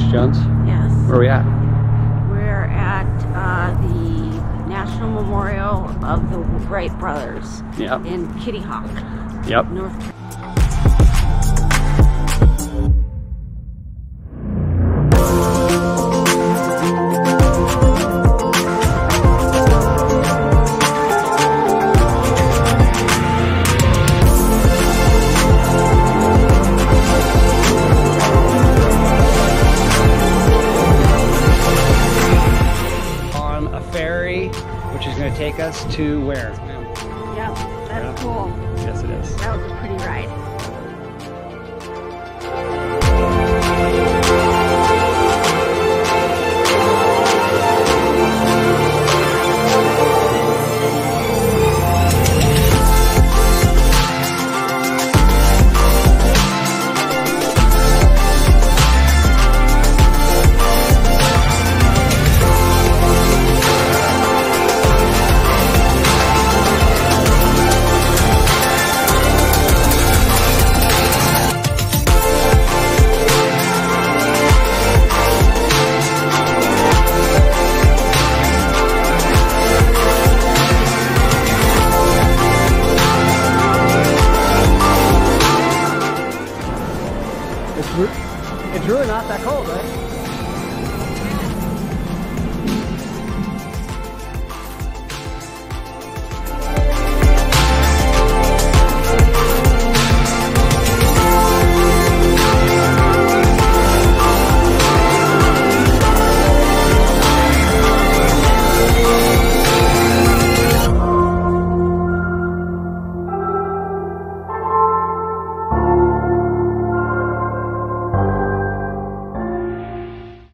Jones. Yes. Where are we at? We're at uh, the National Memorial of the Wright Brothers Yep. in Kitty Hawk, Yep. North ferry, which is going to take us to where? Yep, that's cool. Yes, it is. That was a pretty ride. It's really not that cold, right?